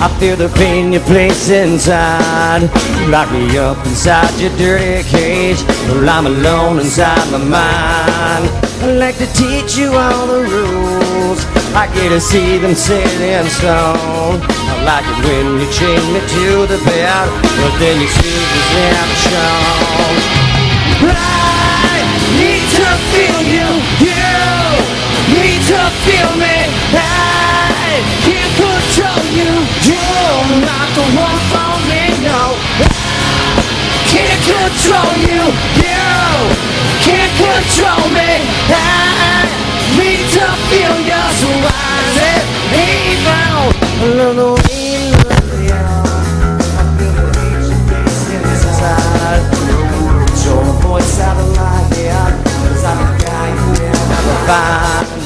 I feel the pain you place inside. Lock me up inside your dirty cage. Well, I'm alone inside my mind. I like to teach you all the rules. I get to see them set in stone. I like it when you chain me to the bed, but then you see the never shown. I need to feel you, you need to feel me. I control you, you're not the one for me, no. Can't control you, you can't control me. I need to feel you, so I said, hey, now. I love the way you look at me. I feel the hate you face inside. So voice I'm guy never find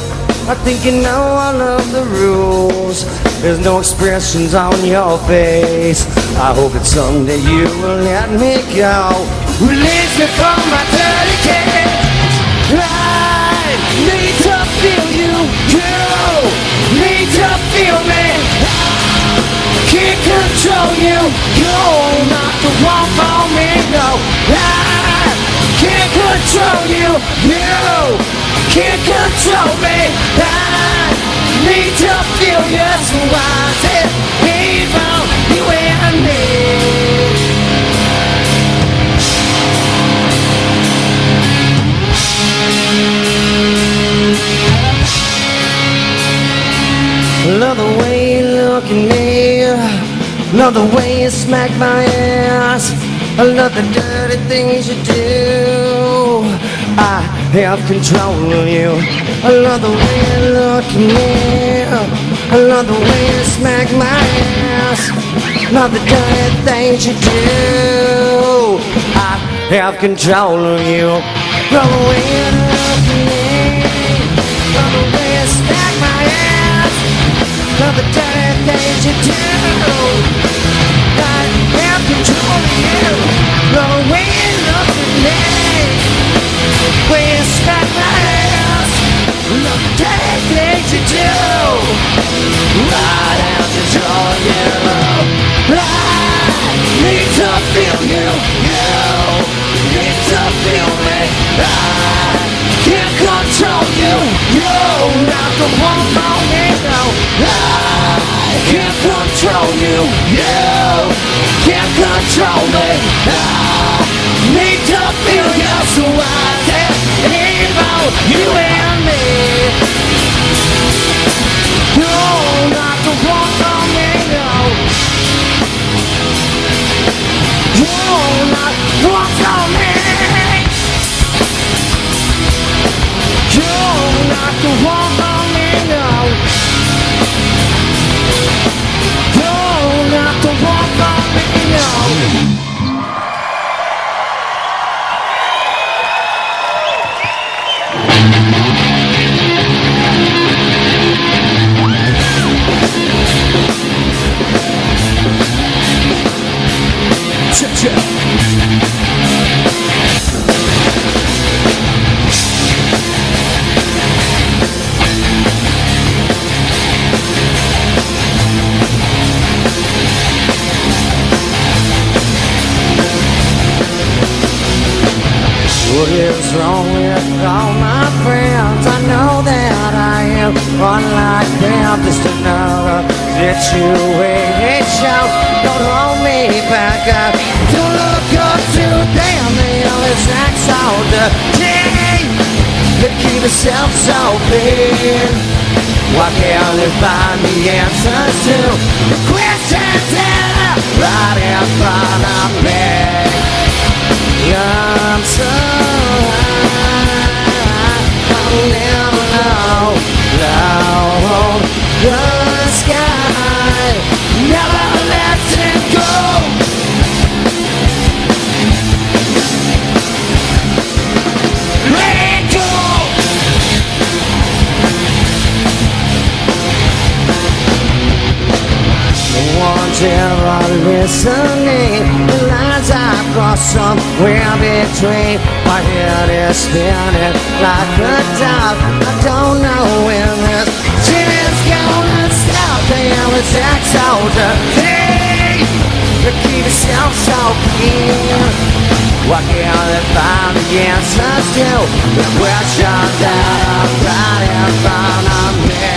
I think you know all of the rules There's no expressions on your face I hope that someday you will let me go Release me from my dirty cage I need to feel you You need to feel me I can't control you. You're not the one for me. No, I can't control you. You can't control me. Love the way you look at me. Love the way you smack my ass. I love the dirty things you do. I have control of you. I love the way you look at me. I love the way you smack my ass. Love the dirty things you do. I have control of you. Love the way you Love the dirty things you do. I have control of you. My the dirty things you do. Have control of you. Can't control you. You can't control me. I need to feel you, so I can't about you and me. You're not the one for me. No, you're not one for me. You're not the one for me, no. With all my friends? I know that I am unlike them, just another situation. Don't hold me back up. Don't look up to them. They always act so dirty. They keep themselves so big. Why can't they find the answers to the questions that are right in front of me? I'm so loud the sky. Never it go. One's ever listening. The lines across somewhere between. My head is spinning like a top. I don't know when this shit is gonna stop. They always act so dirty to keep yourself so clean. Why can't they find the answers to the question that I'm right in front of me?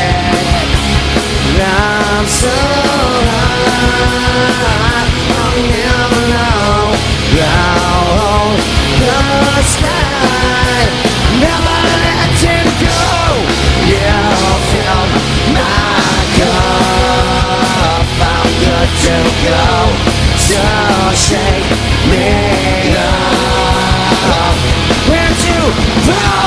I'm so go So shake me Where to go?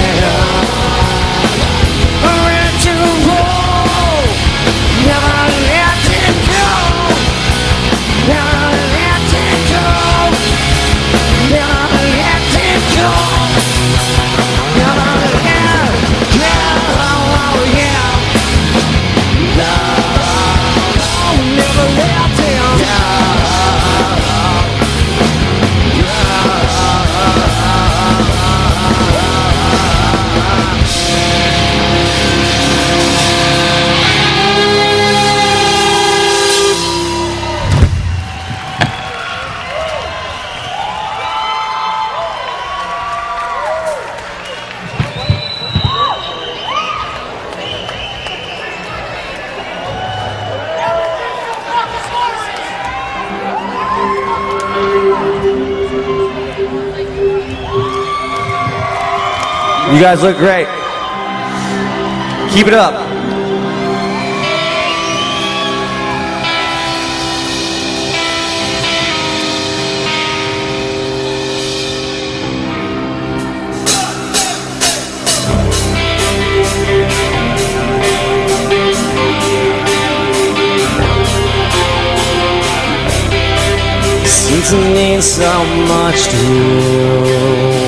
You guys look great. Keep it up. Since it means so much to you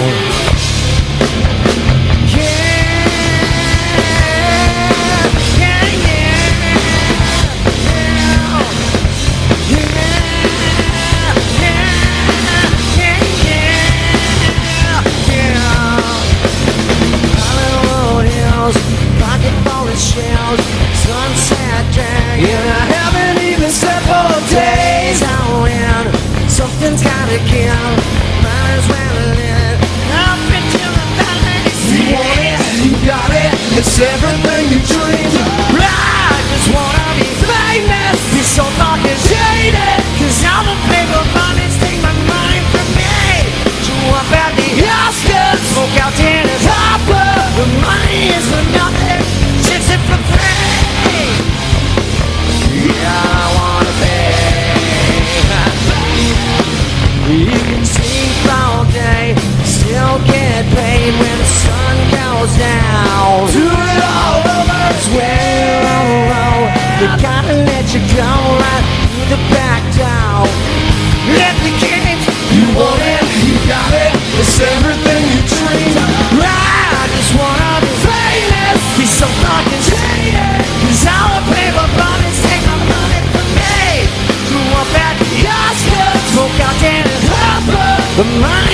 The mind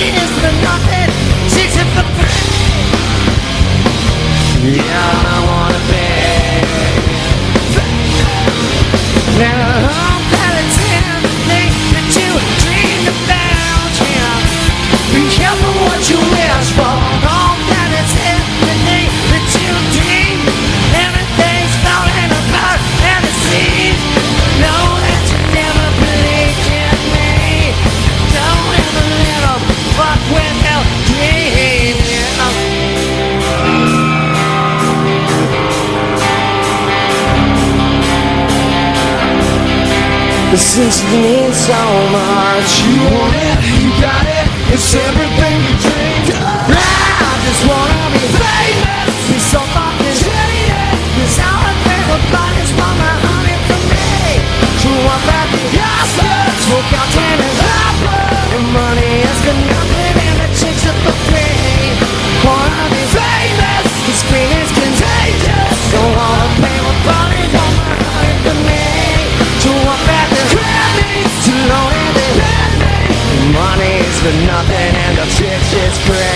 Since it means so much. You want it, you got it, it's everything for nothing and the bitch is free.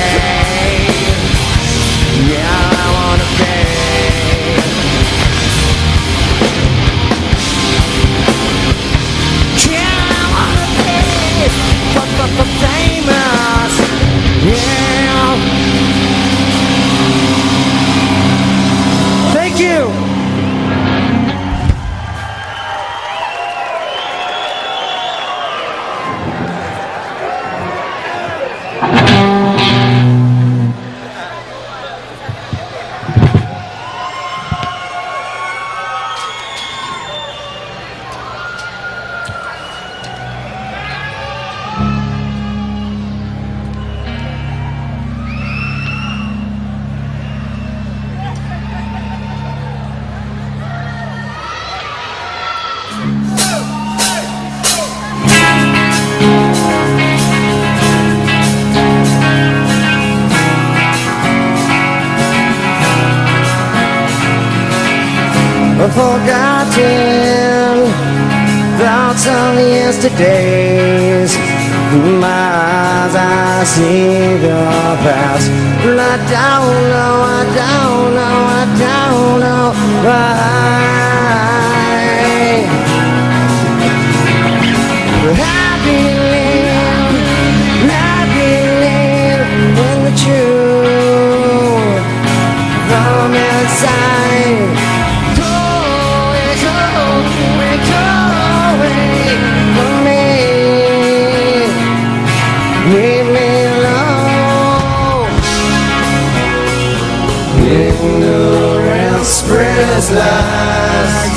last?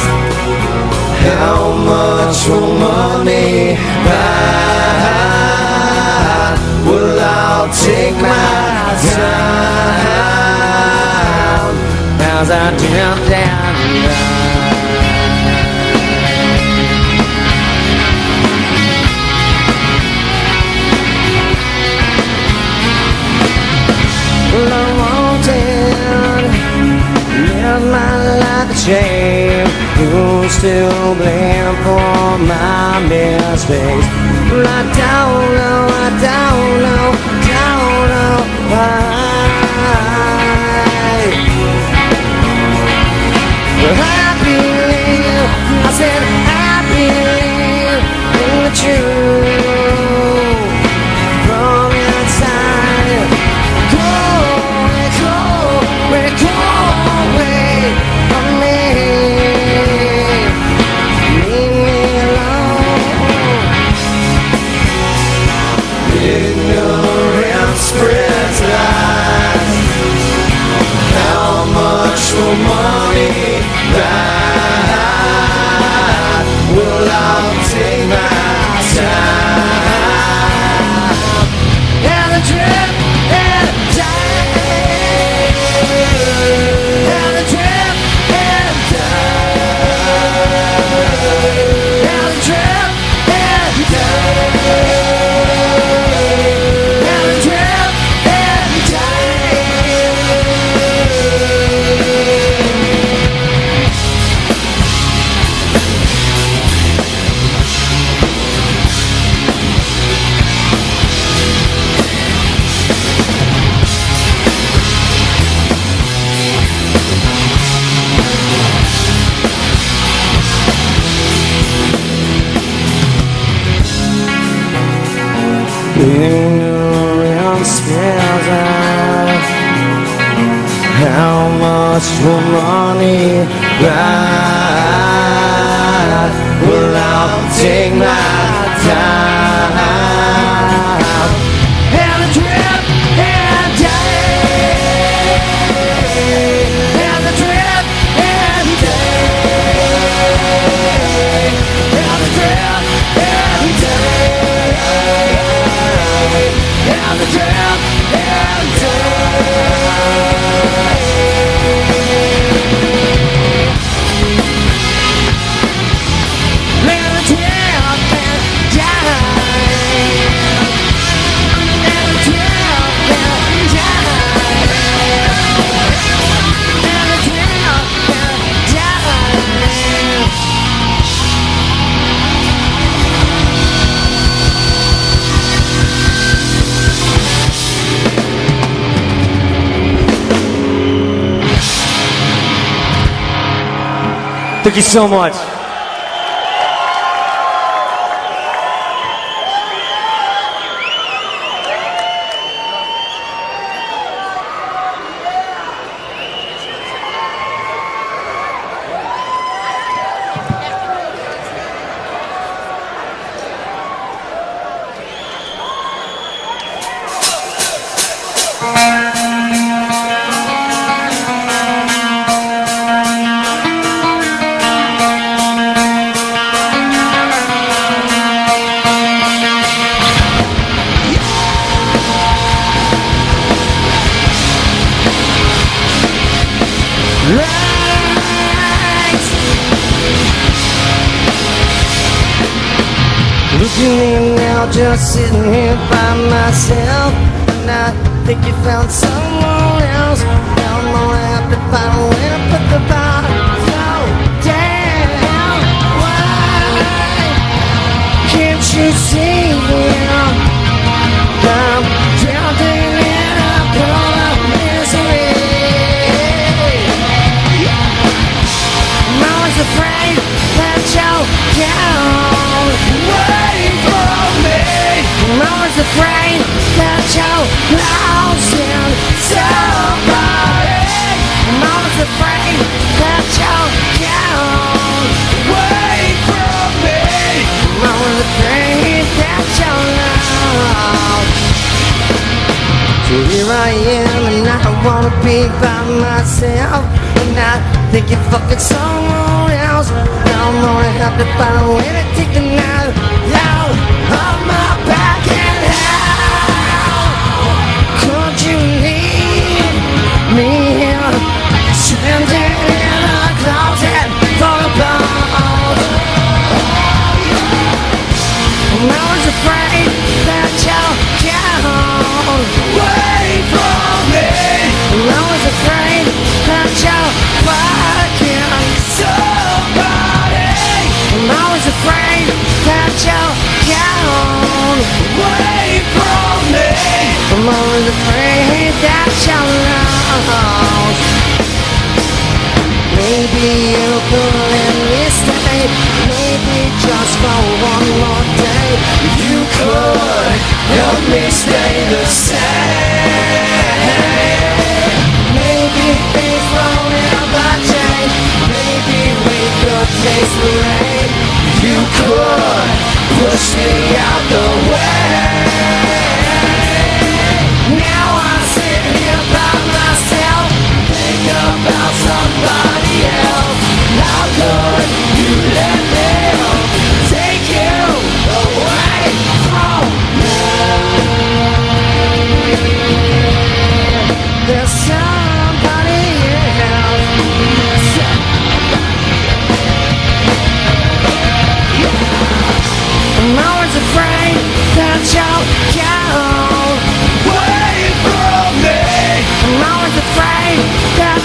How much will money buy? Well, I'll take my time as I jump down. shame. You still blame for my mistakes. I don't know, I don't know, don't know why. But I believe, I said I believe in the truth. Thank you so much. Just sitting here by myself. And I think you found someone afraid that you're lost in somebody. I'm always afraid that you'll count away from me. I'm always afraid that you're lost. So here I am and I wanna be by myself And I think you're fucking someone else Now I'm gonna have to find a way to take the knife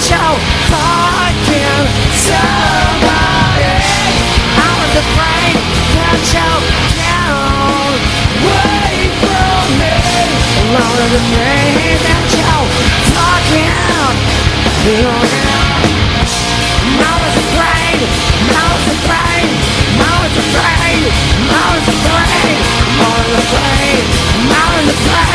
that you'll fucking somebody. I was afraid that you'll go away from me. I'm always afraid that you'll fucking be I was afraid, I was afraid, I was afraid, I was afraid, I was afraid, I was afraid, I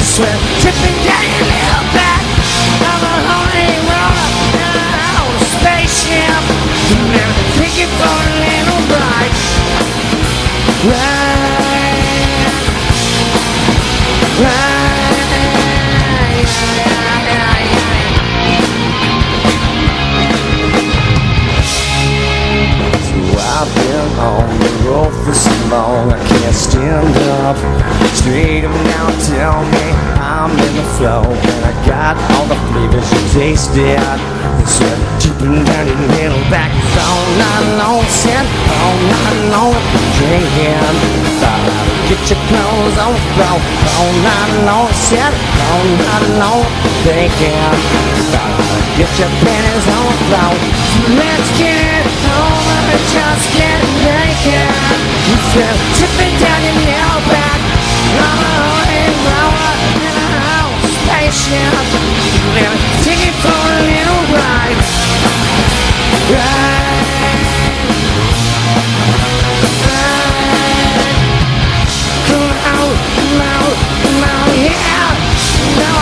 sweat, tripping down your On the for so long. I can't stand up. Straight up now tell me I'm in the flow. And I got all the flavors you tasted A tripping down your middle back all night long, said all night long Drinking, thought get your clothes on floor All night long, said all night long Thinking, thought get your panties on floor Let's get it over, just get naked You feel tripping down your nail back I'm a holy roller in a house take it for a little ride. Ride Ride Come out, come out, come out, yeah. No,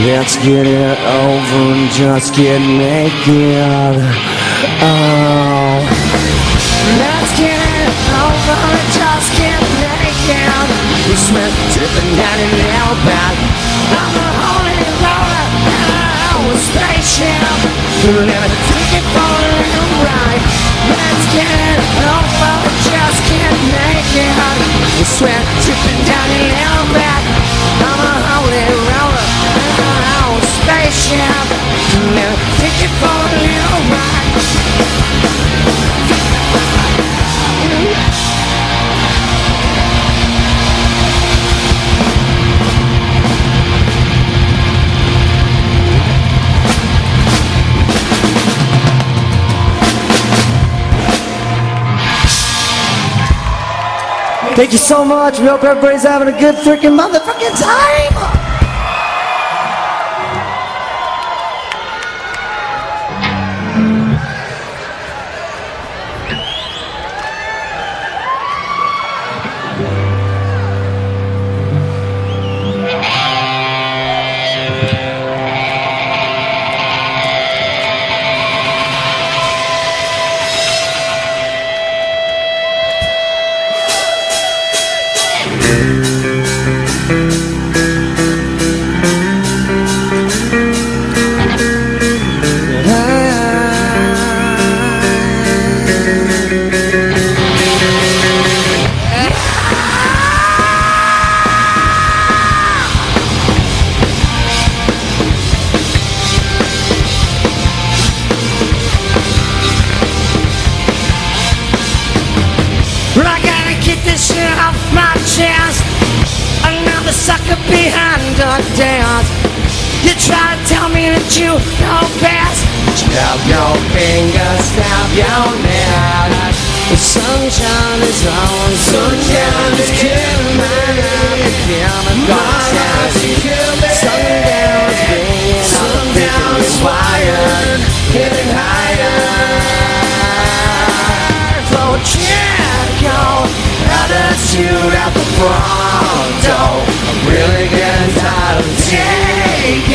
Let's get it over and just get naked. Oh. Let's get it over and just get naked. We sweat dripping down in outback I'm a holy roller. I'm a spaceship. Me take it for a little ride. Let's get it over and just get naked. We sweat dripping down in outback I'm a spaceship me take it for a little ride Thank you so much. We hope everybody's having a good freaking motherfucking time.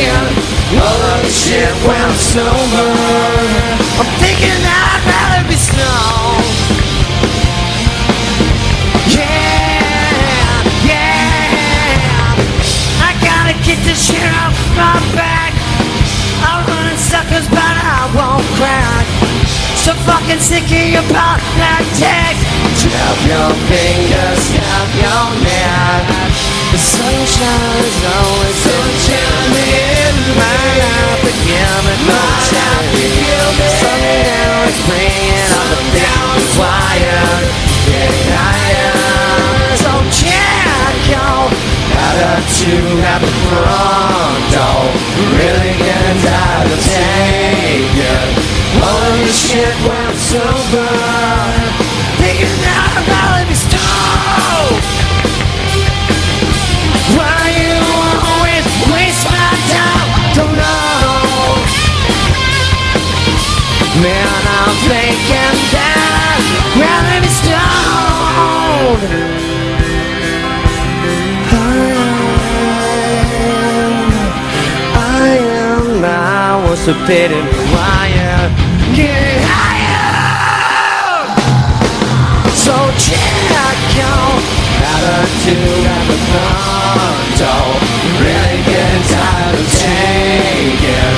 Taking all of the shit when I'm sober. I'm thinking I'd rather be stoned. Yeah, yeah. I gotta get this shit off my back. I'm running suckers, but I won't crack. So fucking sick of your pop like text. Snap your fingers, snap your neck. Sunshine is always sunshine in my life again, but no time. Sundown is bringing all the down quiet, getting higher. So attitude at the front door. Really getting tired of taking all of the shit I'm sober. Thinking out about it, Thinking that rather be stoned. I am, I was a bit in wire. Get higher. So check out attitude at the front door. Really getting tired of taking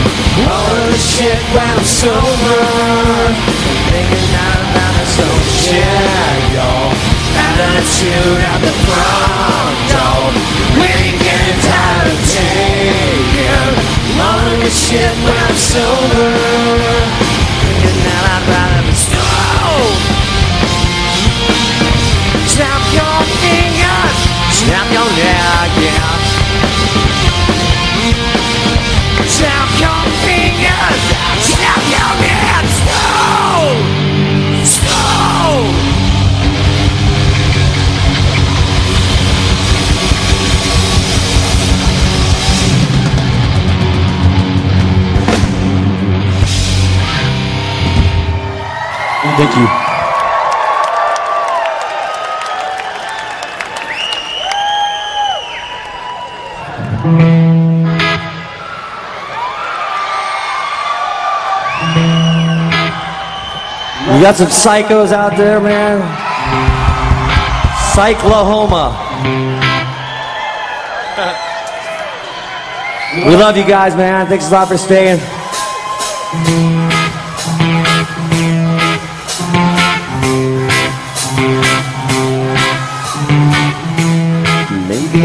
all of the shit when I'm sober. Thinking out about it, so check your attitude at the front door. Really getting tired of taking all the shit when I'm sober. Thinking out I'd rather be. Snap your fingers, snap your neck, Thank you. You got some psychos out there, man. Cyclohoma. We love you guys, man. Thanks a lot for staying.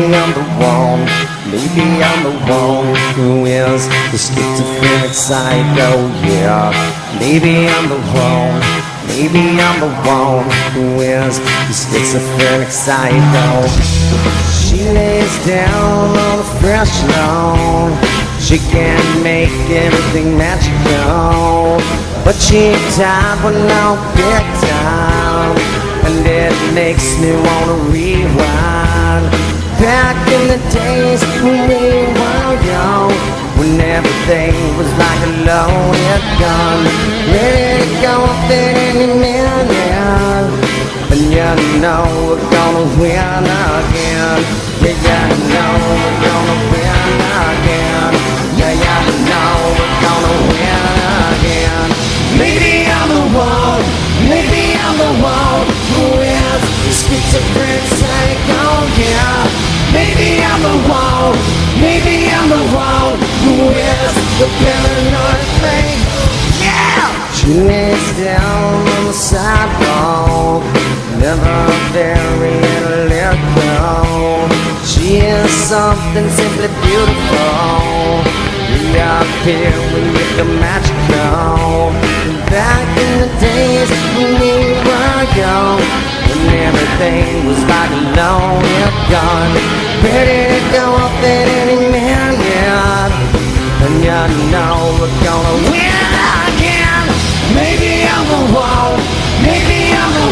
Maybe I'm the one, maybe I'm the one who is the schizophrenic psycho, yeah. Maybe I'm the one, maybe I'm the one who is the schizophrenic psycho. She lays down on the fresh lawn. She can make everything magical, but she died when I picked time, and it makes me wanna rewind. Back in the days when we were young, when everything was like a loaded gun, ready to go off at any minute. And you know we're gonna win again. Yeah, you know we're gonna win again. Yeah, yeah, you know we're gonna win again. Maybe I'm the one, maybe I'm the one who is schizophrenic psycho, oh, yeah. Maybe I'm the one, maybe I'm the one who is the paranoid thing, yeah. She lays down on the sidewalk, never very lyrical. She is something simply beautiful. We are here, we make a magical. Back in the days when we were young, everything was like a loaded gun, ready to go off at any minute. And you know we're gonna win again. Maybe I'm the one, maybe I'm the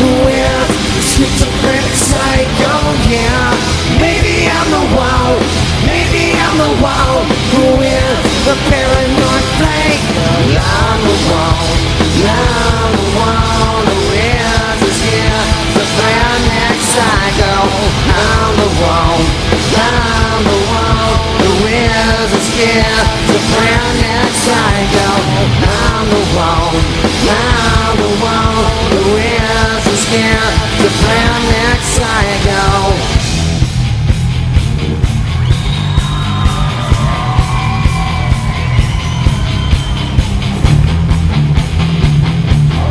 who is schizophrenic psycho, yeah. Maybe I'm the one, maybe I'm the who is the paranoid flake. I'm the one, I'm the one who is the schizophrenic psycho. I'm the one, I'm the one who is the schizophrenic psycho. I'm the one, I'm the one who is the schizophrenic psycho.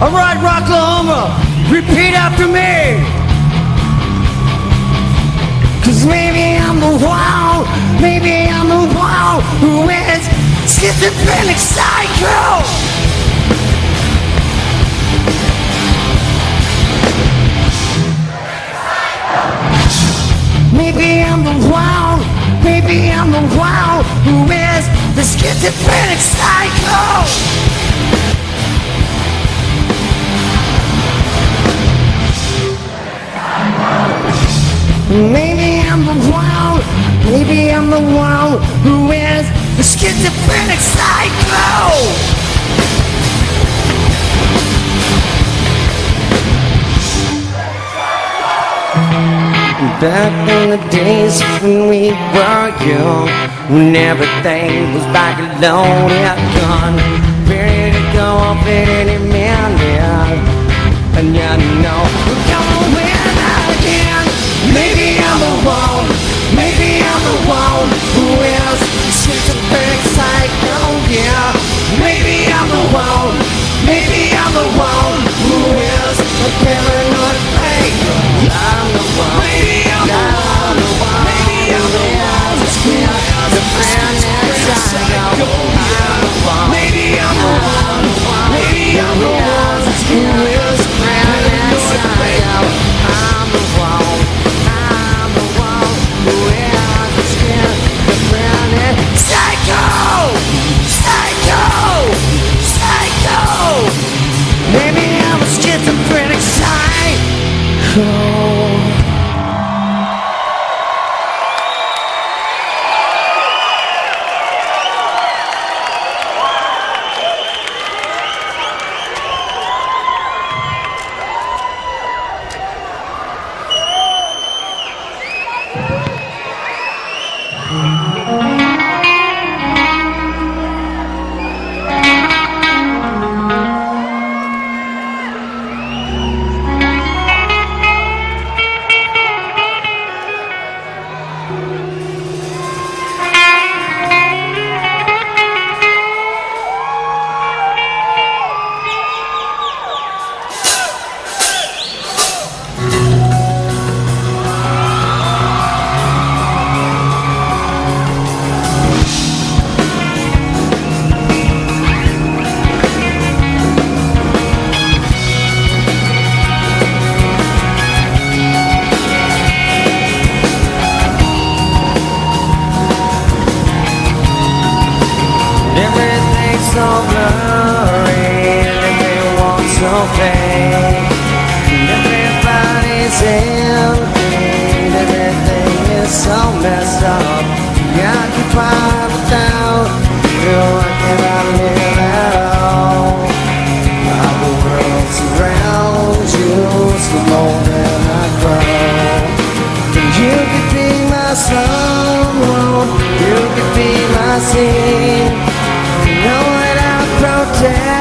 All right, Rocklahoma, repeat after me. Cause maybe I'm the Maybe I'm the one who is schizophrenic psycho. Maybe I'm the one, maybe I'm the one who is the schizophrenic psycho. Maybe I'm the one, maybe I'm the one who is the schizophrenic psycho. Back in the days when we were young, when everything was back alone gone, ready to go up at any minute. And you know we're. Maybe I'm the one, maybe I'm the one who is schizophrenic psycho. Yeah, maybe I'm the one, maybe I'm the one who is a paranoid faker. I'm the one. Maybe I'm the one. Maybe. I'm the one. Maybe I'm the one. Maybe I'm the one fake. Everybody's. Everything is so messed up. I without you. I cannot live at all. World surrounds you, slow than I grow. You could be my someone, you could be my scene. Know that I'll protect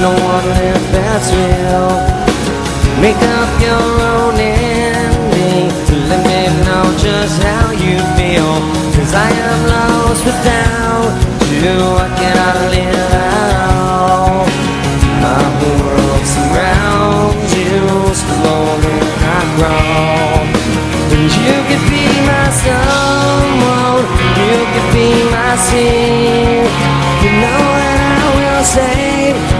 no one left that's real. Make up your own ending. Let me know just how you feel. Cause I am lost without you. I cannot live at all. My world surrounds you. Slowly I grow. And you could be my someone. You could be my sin. You know that I will save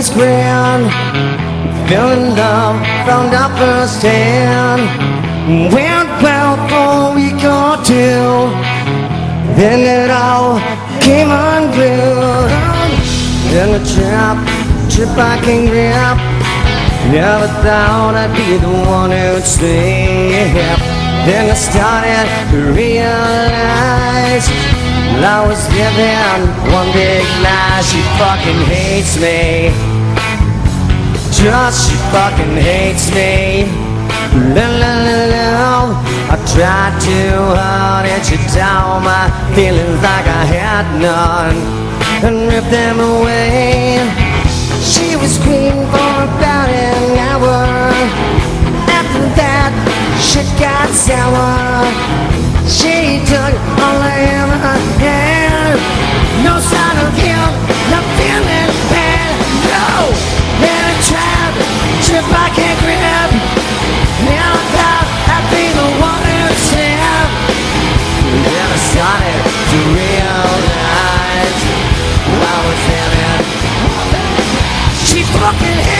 was grand. Fell in love, found out firsthand. Went well for a week or two. Then it all came unglued. In the trap, trip I can grip. Never thought I'd be the one who'd slip. Then I started to realize I was living one big lie. She fucking hates me. Just she fucking hates me. La la la la. I tried too hard and she down my feelings like I had none and ripped them away. She was screaming for about an hour. After that, shit got sour. She took all I ever had. No sign of him, trap, trip I can't grab. Now I thought I'd be the one who'd snap. Then I started to realize I was in it. She fucking hates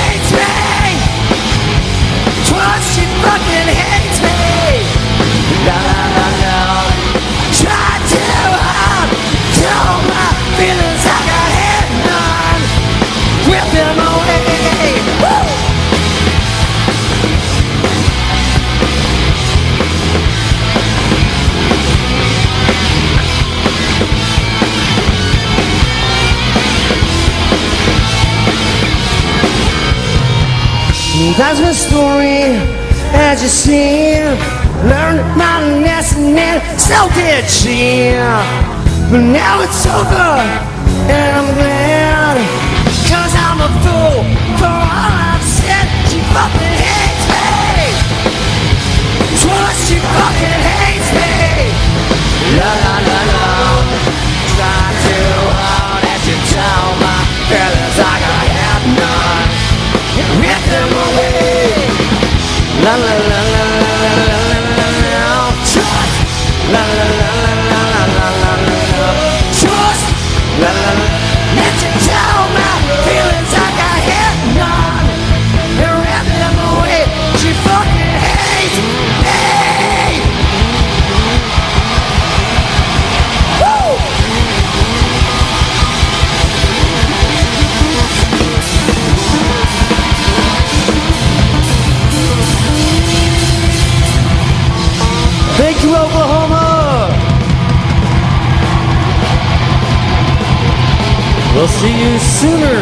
That's my story, as you see. Learned my lesson and so did she. But now it's over, and I'm glad. sooner.